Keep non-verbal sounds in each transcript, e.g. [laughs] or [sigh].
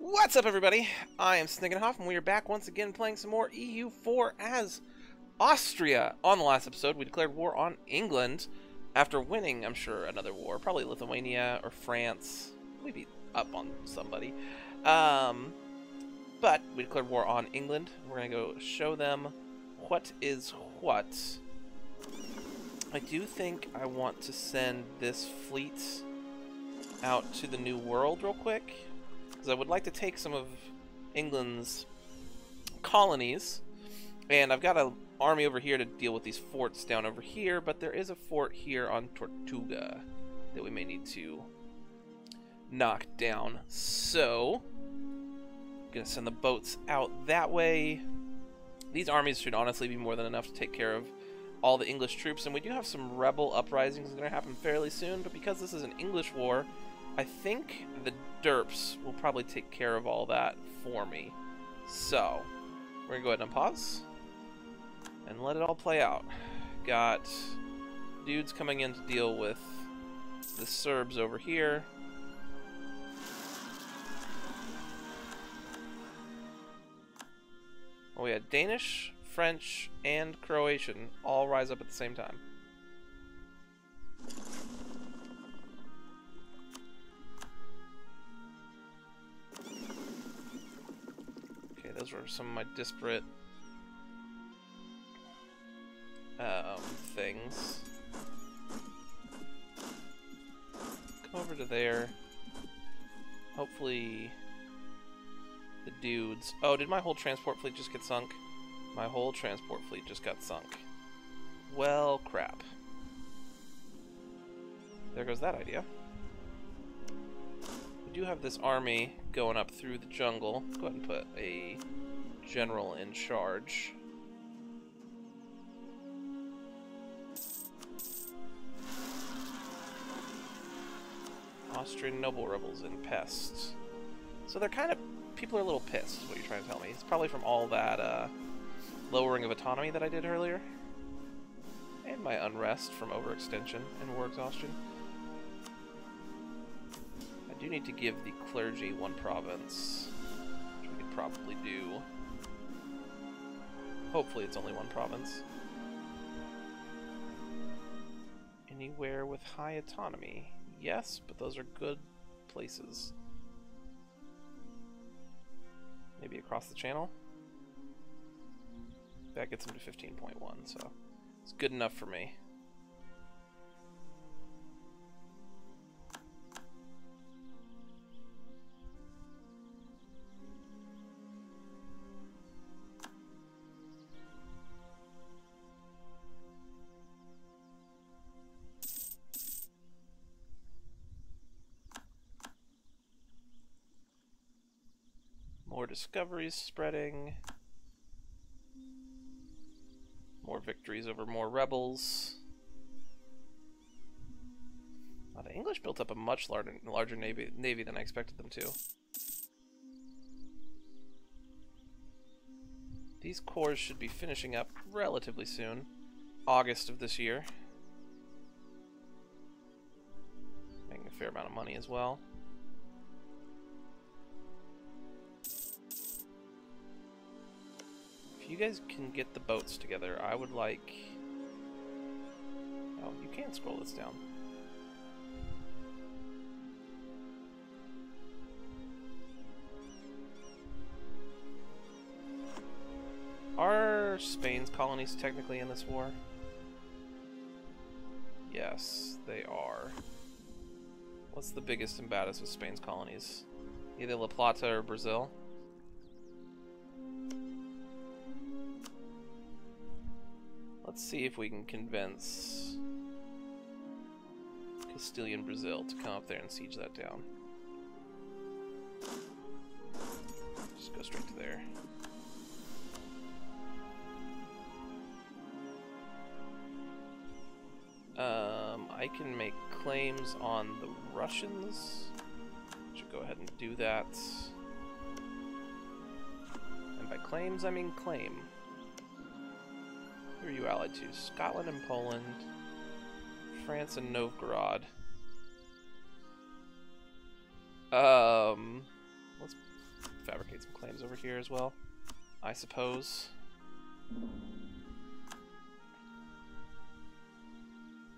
What's up, everybody? I am Snigenhoff, and we are back once again playing some more EU4 as Austria. On the last episode, we declared war on England after winning, I'm sure, another war. Probably Lithuania or France. Maybe up on somebody. Um, but we declared war on England. We're going to go show them what is what. I do think I want to send this fleet out to the New World real quick because I would like to take some of England's colonies, and I've got an army over here to deal with these forts down over here, but there is a fort here on Tortuga that we may need to knock down. So, I'm gonna send the boats out that way. These armies should honestly be more than enough to take care of all the English troops, and we do have some rebel uprisings that are going to happen fairly soon, but because this is an English war, I think the derps will probably take care of all that for me. So, we're going to go ahead and pause and let it all play out. Got dudes coming in to deal with the Serbs over here. Oh, we had Danish, French, and Croatian all rise up at the same time. Those were some of my disparate um, things. Come over to there. Hopefully the dudes... Oh, did my whole transport fleet just get sunk? My whole transport fleet just got sunk. Well, crap. There goes that idea. Do have this army going up through the jungle. Let's go ahead and put a general in charge. Austrian noble rebels and pests. So they're kind of... People are a little pissed, is what you're trying to tell me. It's probably from all that, uh, lowering of autonomy that I did earlier. And my unrest from overextension and war exhaustion. Do need to give the clergy one province, which we could probably do. Hopefully it's only one province. Anywhere with high autonomy. Yes, but those are good places. Maybe across the channel? That gets him to 15.1, so it's good enough for me. Discoveries spreading. More victories over more rebels. The English built up a much larger, larger navy, navy than I expected them to. These cores should be finishing up relatively soon. August of this year. Making a fair amount of money as well. You guys can get the boats together, I would like... Oh, you can scroll this down. Are Spain's colonies technically in this war? Yes, they are. What's the biggest and baddest of Spain's colonies? Either La Plata or Brazil? Let's see if we can convince Castilian Brazil to come up there and siege that down. Just go straight to there. Um, I can make claims on the Russians. Should go ahead and do that. And by claims, I mean claim. Allied to? Scotland and Poland. France and Novgorod. Um, let's fabricate some claims over here as well, I suppose.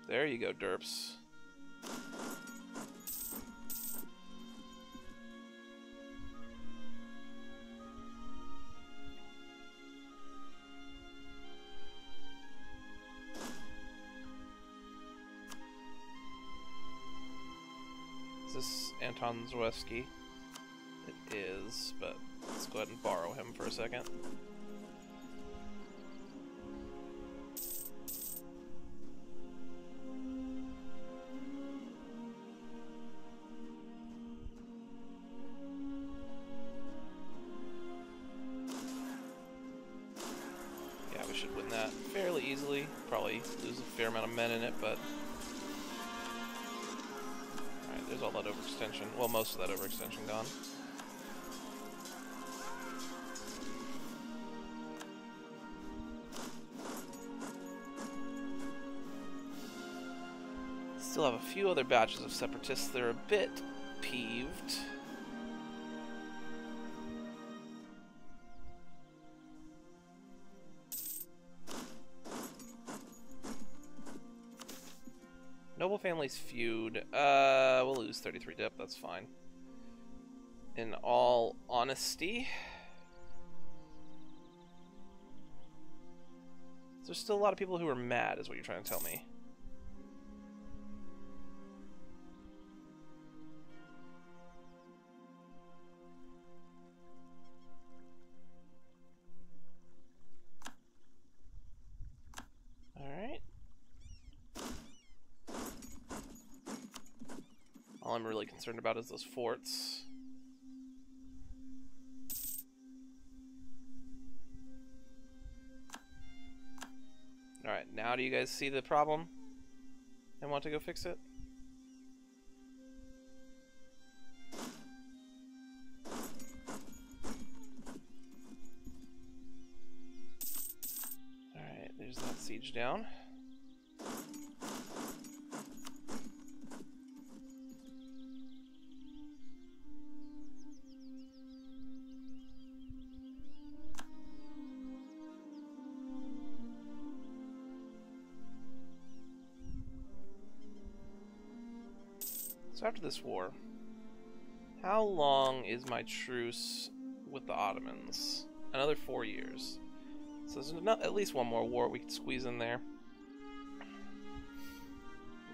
There you go, derps. Zalewski? It is, but let's go ahead and borrow him for a second. Yeah, we should win that fairly easily. Probably lose a fair amount of men in it, but overextension. Well, most of that overextension gone. Still have a few other batches of separatists that are a bit peeved. Families feud. Uh, we'll lose 33 dip. That's fine. In all honesty, there's still a lot of people who are mad, is what you're trying to tell me. Concerned about is those forts. Alright, now do you guys see the problem? And want to go fix it? Alright, there's that siege down. So after this war, how long is my truce with the Ottomans? Another four years. So there's at least one more war we could squeeze in there.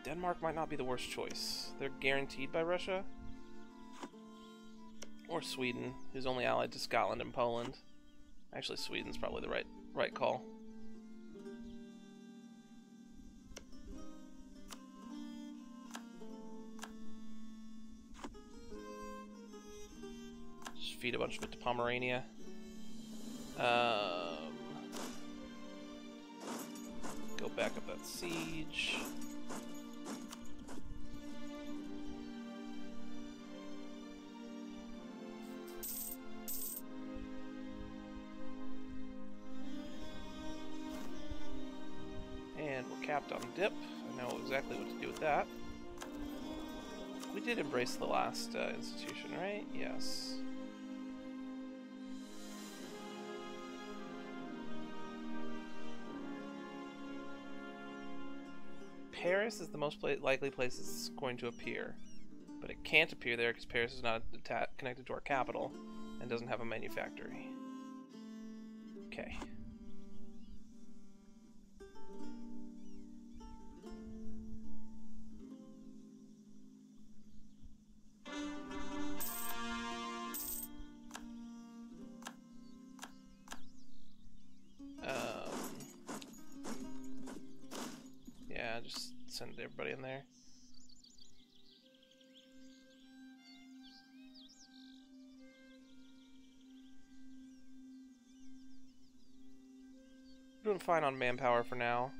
Denmark might not be the worst choice. They're guaranteed by Russia. Or Sweden, who's only allied to Scotland and Poland. Actually, Sweden's probably the right right call. Feed a bunch of it to Pomerania. Um, go back up that siege. And we're capped on dip. I know exactly what to do with that. We did embrace the last uh, institution, right? Yes. Paris is the most pla likely place it's going to appear. But it can't appear there because Paris is not connected to our capital and doesn't have a manufactory. Okay. Fine on manpower for now.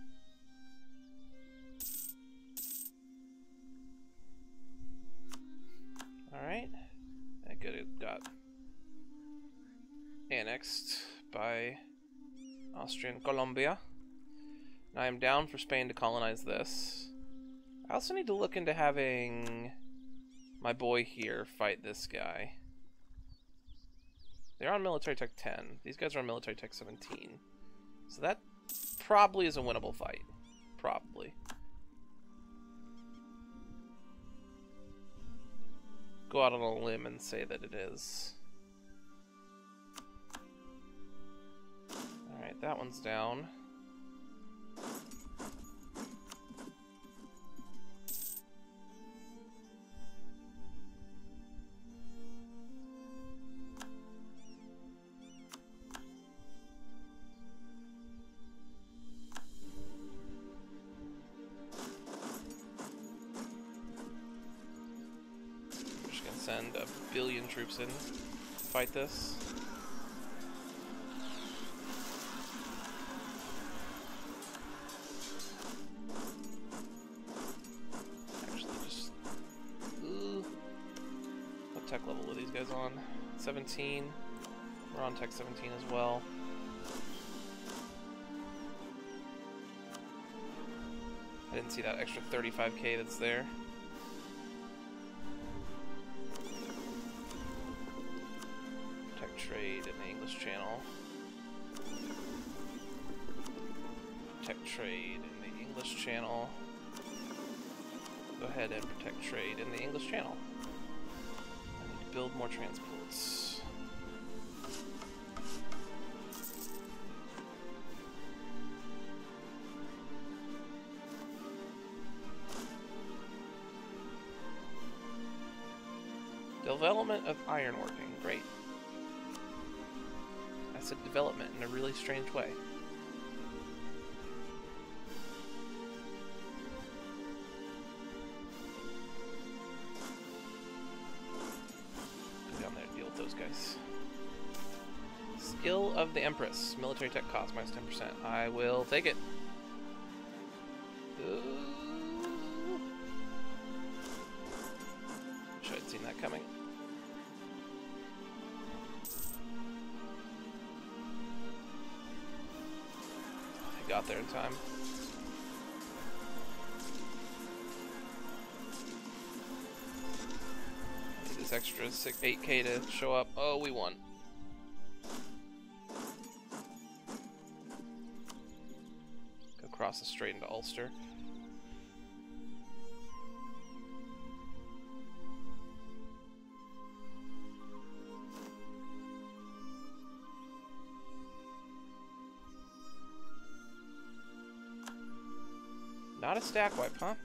Alright. I good, it got annexed by Austrian Colombia. Now I'm down for Spain to colonize this. I also need to look into having my boy here fight this guy. They're on military tech 10. These guys are on military tech 17. So that probably is a winnable fight. Probably. Go out on a limb and say that it is. Alright, that one's down. Troops in fight this. Actually, just... Uh, what tech level are these guys on? 17. We're on tech 17 as well. I didn't see that extra 35k that's there. Channel. Protect trade in the English Channel. Go ahead and protect trade in the English Channel. I need to build more transports. Development of ironworking, great development in a really strange way. Go down there deal with those guys. Skill of the Empress. Military tech cost minus 10%. I will take it. Ooh. There in time. Need this extra 6, 8k to show up. Oh, we won. Go across the strait into Ulster. A stack wipe, huh?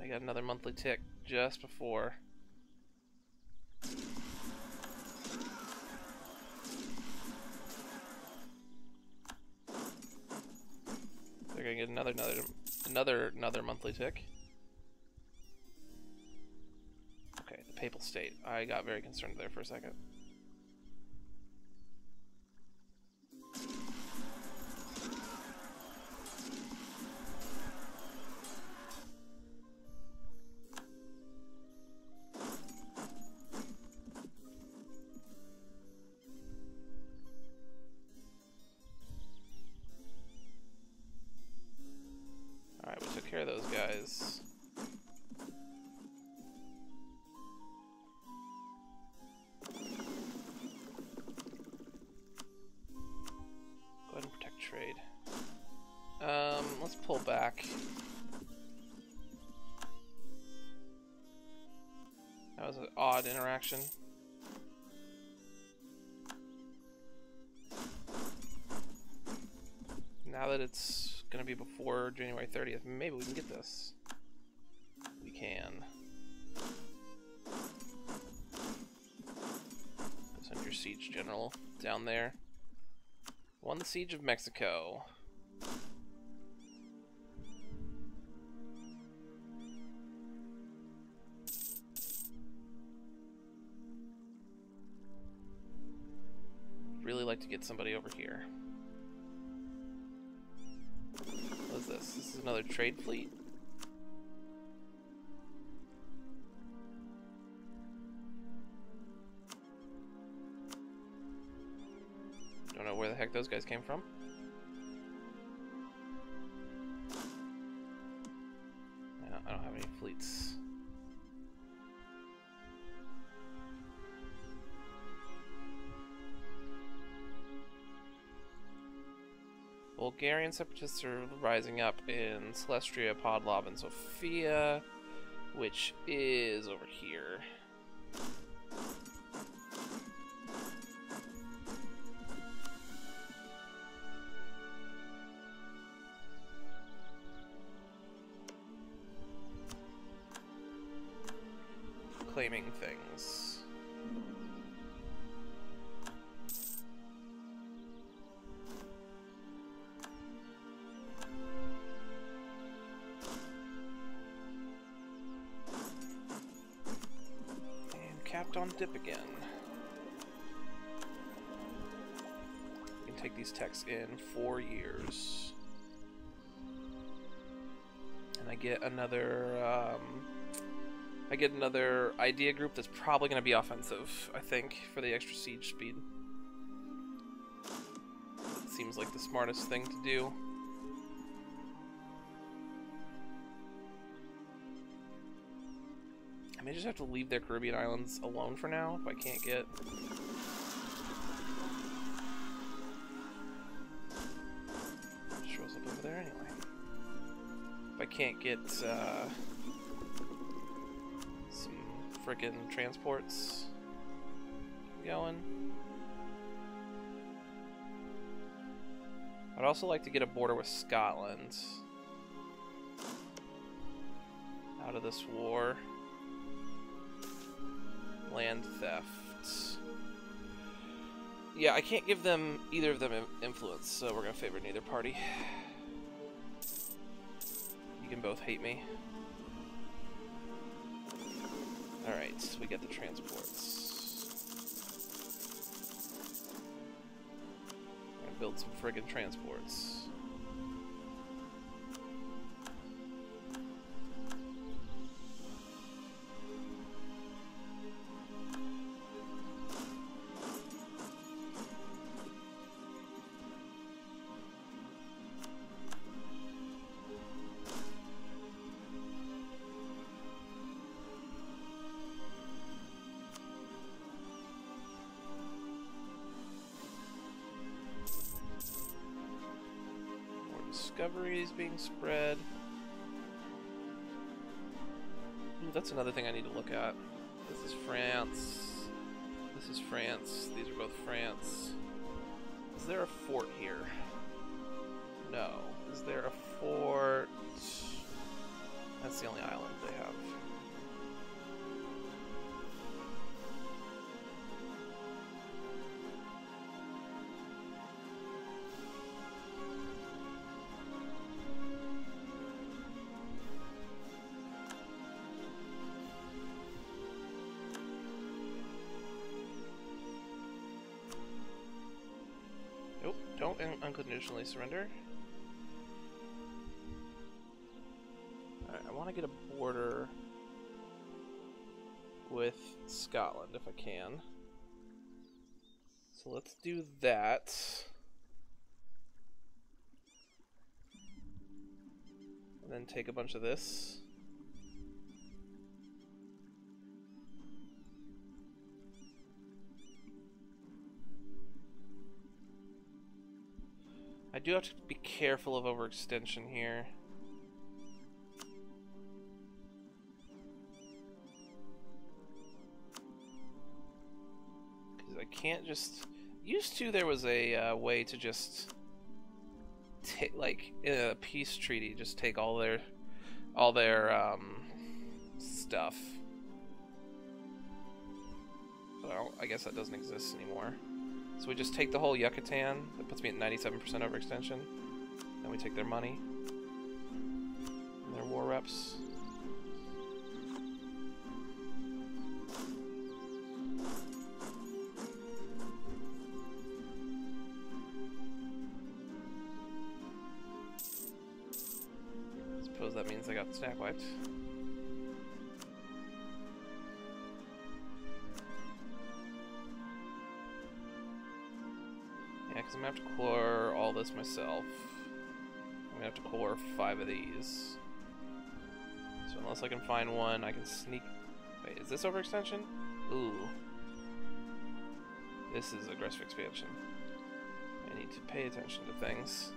I got another monthly tick just before. They're gonna get another another another another monthly tick. Okay, the papal state. I got very concerned there for a second. Interaction. Now that it's gonna be before January 30th, maybe we can get this. We can. Send your siege general down there. Won the siege of Mexico. To get somebody over here. What is this? This is another trade fleet? Don't know where the heck those guys came from. Bulgarian separatists are rising up in Silistra, Podlob, and Sofia, which is over here. Claiming things. Dip again. We can take these techs in four years. And I get another, um, I get another idea group that's probably going to be offensive, I think, for the extra siege speed. Seems like the smartest thing to do. I may just have to leave their Caribbean islands alone for now if I can't get... Shows up over there anyway. If I can't get uh, some frickin' transports going. I'd also like to get a border with Scotland out of this war land theft. Yeah, I can't give them either of them influence, so we're gonna favor neither party. You can both hate me. Alright, we get the transports. And build some friggin' transports. Spread. Ooh, that's another thing I need to look at. This is France. This is France. These are both France. Is there a fort here? No. Is there a fort? That's the only island they have. Unconditionally surrender. Alright, I want to get a border with Scotland if I can. So let's do that. And then take a bunch of this. Do have to be careful of overextension here. Because I can't just... Used to there was a uh, way to just... take like, in a peace treaty, just take all their... all their, um... stuff. I, I guess that doesn't exist anymore. So we just take the whole Yucatan, that puts me at 97% overextension. Then we take their money, and their war reps. Suppose that means I got stack wiped. gonna have to core all this myself. I'm gonna have to core five of these. So unless I can find one, I can sneak... Wait, is this overextension? Ooh. This is aggressive expansion. I need to pay attention to things.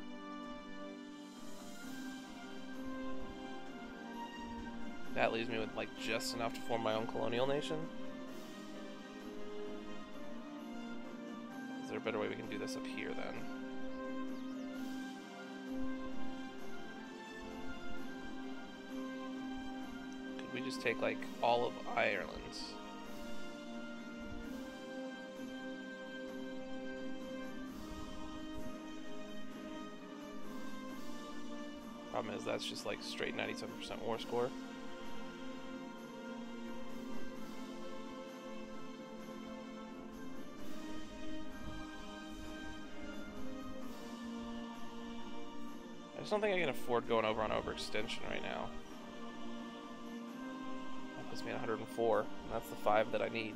That leaves me with, like, just enough to form my own colonial nation. Better way we can do this up here then? Could we just take like all of Ireland? Problem is that's just like straight 97% war score. Just don't think I can afford going over on overextension right now. That puts me at 104, and that's the 5 that I need.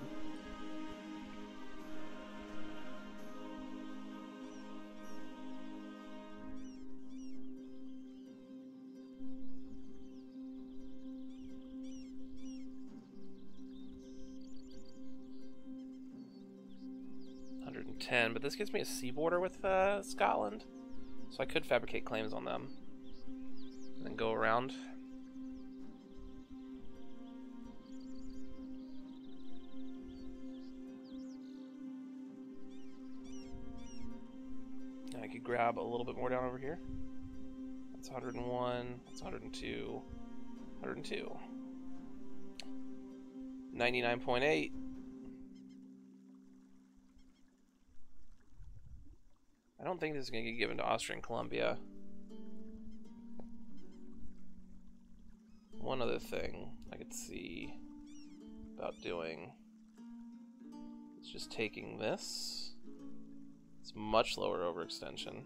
Hundred and ten, but this gives me a sea border with uh, Scotland. So I could fabricate claims on them. And then go around. And I could grab a little bit more down over here. That's 101, that's 102, 102. 99.8. don't think this is going to get given to Austrian Colombia. One other thing I could see about doing is just taking this. It's much lower overextension.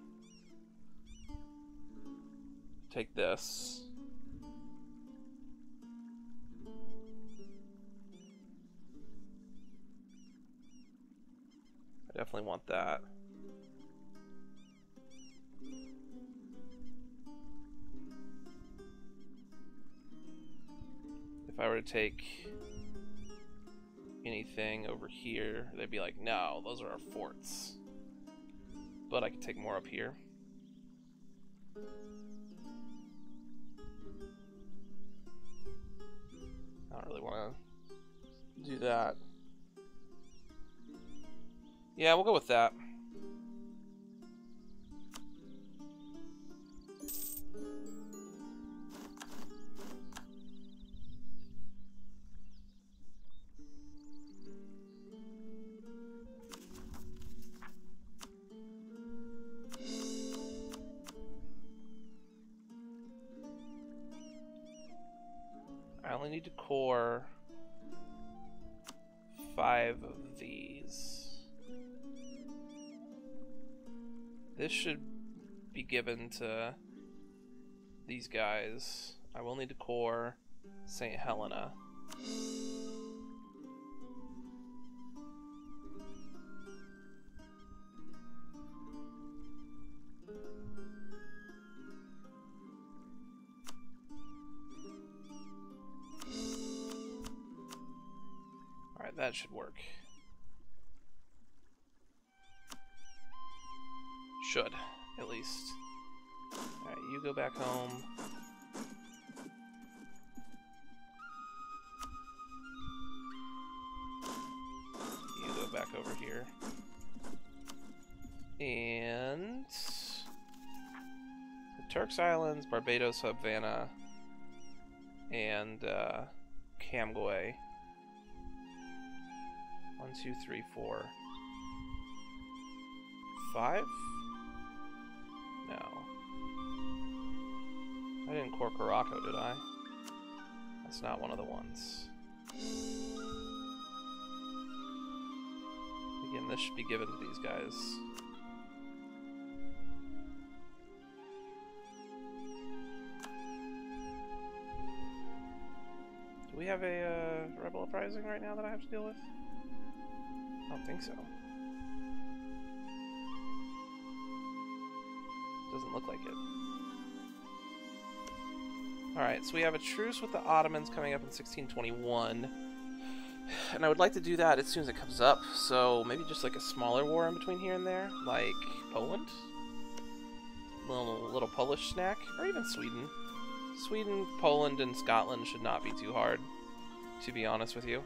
Take this. I definitely want that. If I were to take anything over here, they'd be like, no, those are our forts. But I could take more up here. I don't really want to do that. Yeah, we'll go with that. Need to core five of these. This should be given to these guys. I will need to core St. Helena. Alright, that should work. Should, at least. Alright, you go back home. You go back over here. And... The Turks Islands, Barbados, Havana, and uh. One, two, three, four. Five? No. I didn't core Caraco, did I? That's not one of the ones. Again, this should be given to these guys. Do we have a uh, rebel uprising right now that I have to deal with? I don't think so. Doesn't look like it. Alright, so we have a truce with the Ottomans coming up in 1621. And I would like to do that as soon as it comes up, so maybe just like a smaller war in between here and there, like Poland? Little, little Polish snack, or even Sweden. Sweden, Poland, and Scotland should not be too hard, to be honest with you.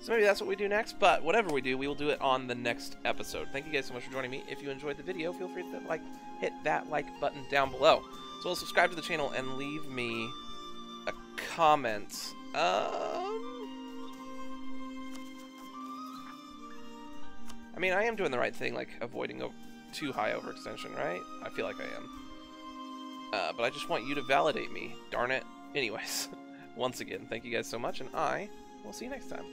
So maybe that's what we do next, but whatever we do, we will do it on the next episode. Thank you guys so much for joining me. If you enjoyed the video, feel free to like hit that like button down below. So well, subscribe to the channel and leave me a comment. Um, I mean, I am doing the right thing, like avoiding a too high overextension, right? I feel like I am. Uh, but I just want you to validate me. Darn it. Anyways, [laughs] once again, thank you guys so much, and I will see you next time.